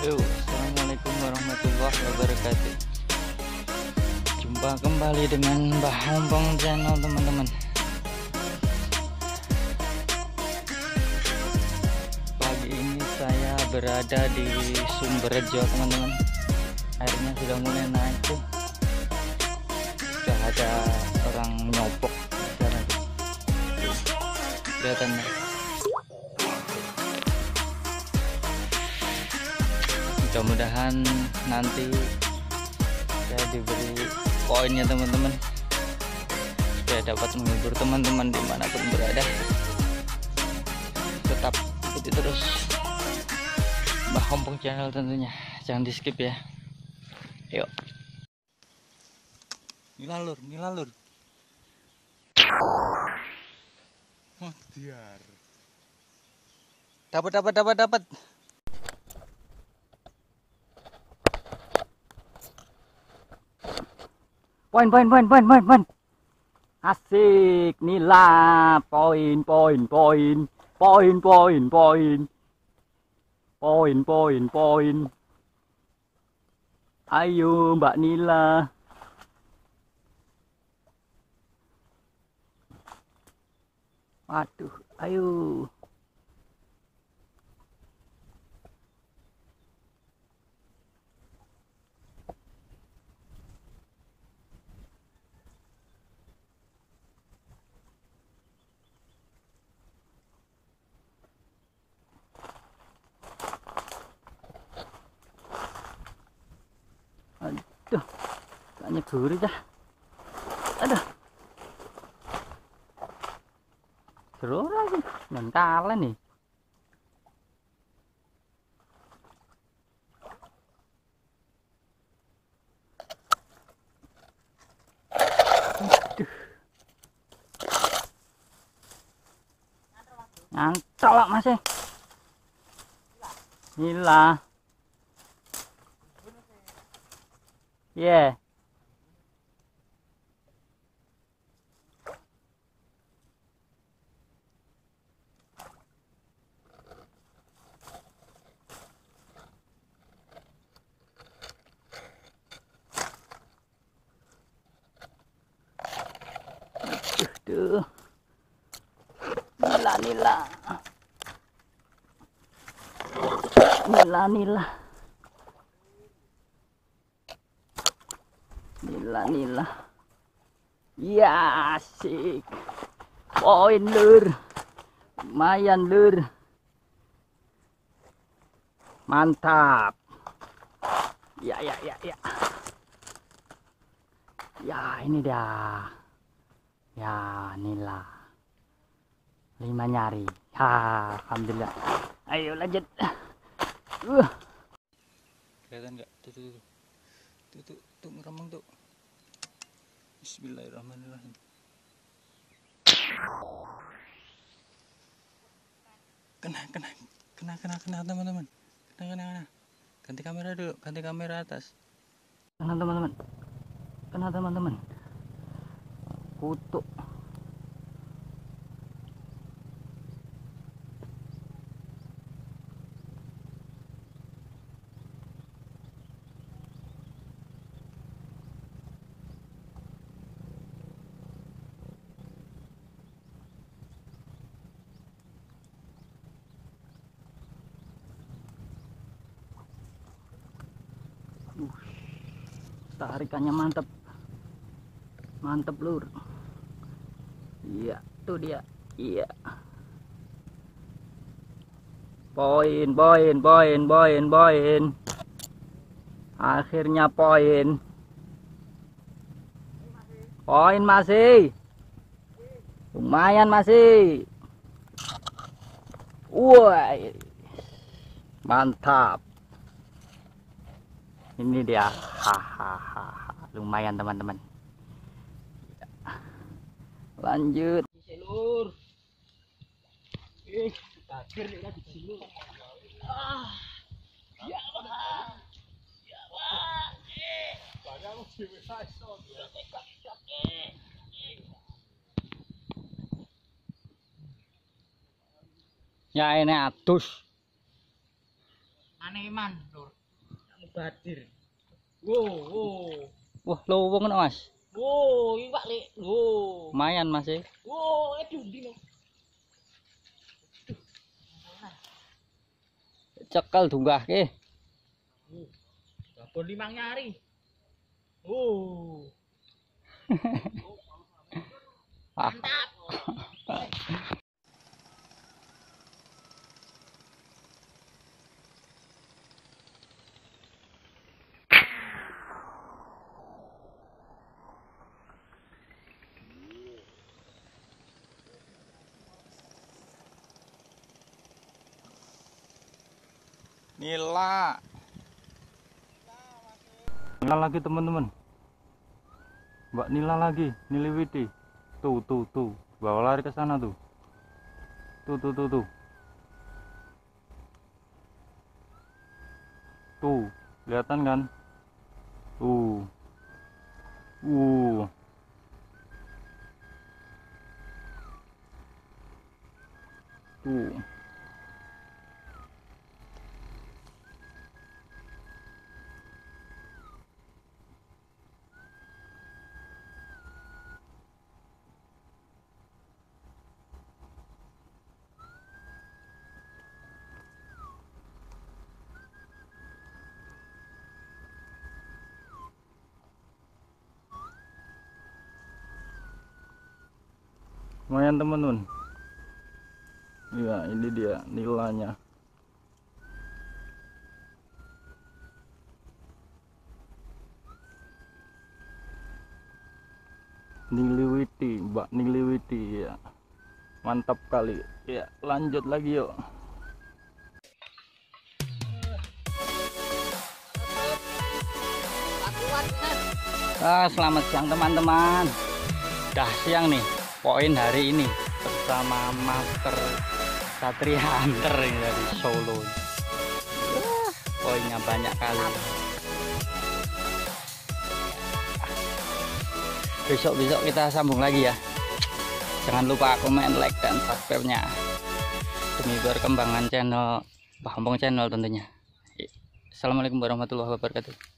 Yo, Assalamualaikum warahmatullahi wabarakatuh. Jumpa kembali dengan Mbah Hombong Channel teman-teman. Pagi ini saya berada di Sumberjo teman-teman. Airnya sudah mulai naik tuh. Sudah ada orang nyopok Kelihatan mudah-mudahan nanti saya diberi poinnya teman-teman. Supaya dapat menghibur teman-teman di mana pun berada. Tetap ikuti terus Mbah Kompong channel tentunya. Jangan di skip ya. Yuk. Nilalur nilalur Oh, dapat dapat dapat dapat Poin, poin, poin, poin, poin, poin. Asik, nila, poin, poin, poin, poin, poin, poin, poin, poin, poin. Ayo, Mbak Nila. Waduh, ayo. nyeburi dah aduh seru lagi mentala nih Ngancolok masih. Eh. Gila. Gila. Yeah. Aduh. Nila nila. Nila nila. Nila nila. Ya asik. Poin lur. Lumayan lur. Mantap. Ya ya ya ya. Ya ini dah. Ya nila. Lima nyari. Ha, alhamdulillah. Ayo lanjut. Uh. Kelihatan enggak? Tuh tuh tuh. Tuh tuh tuh ngeremeng tuh. Bismillahirrahmanirrahim. Kena kena kena kena kena teman-teman. Kena kena kena. Ganti kamera dulu, ganti kamera atas. Kena teman-teman. Kena teman-teman. Kutuk. Uh, tarikannya mantep mantep lur iya tuh dia. Iya. Poin poin poin poin poin. Akhirnya poin. Poin masih. Lumayan masih. Wah mantap. Ini dia. Hahaha lumayan teman-teman lanjut. Lur ih takir nih di sini ah ya pak ya pak eh padahal mau diwisai ya ini atus aneh iman lur. Badir. Wow wow. Wah lo wong mas. Wo, iwak lek. Wo. Lumayan, Mas. eh. Wo, aduh dino. Cekel dunggahke. Babon limang nyari. Wo. Mantap. Nila. Nila lagi, teman-teman. Mbak Nila lagi, niliwiti. Tuh, tuh, tuh. Bawa lari ke sana tuh. Tuh, tuh, tuh, tuh. Tuh, kelihatan kan? Tuh. Uh. Tuh. Lumayan teman-teman iya ini dia nilainya. Niliwiti Mbak Niliwiti ya mantap kali. Ya lanjut lagi yuk. Ah, selamat siang teman-teman. Dah siang nih poin hari ini bersama Master Satria Hunter dari Solo. Poinnya banyak kali. Besok-besok kita sambung lagi ya. Jangan lupa komen, like, dan subscribe-nya. Demi perkembangan channel Bahampong Channel tentunya. Assalamualaikum warahmatullahi wabarakatuh.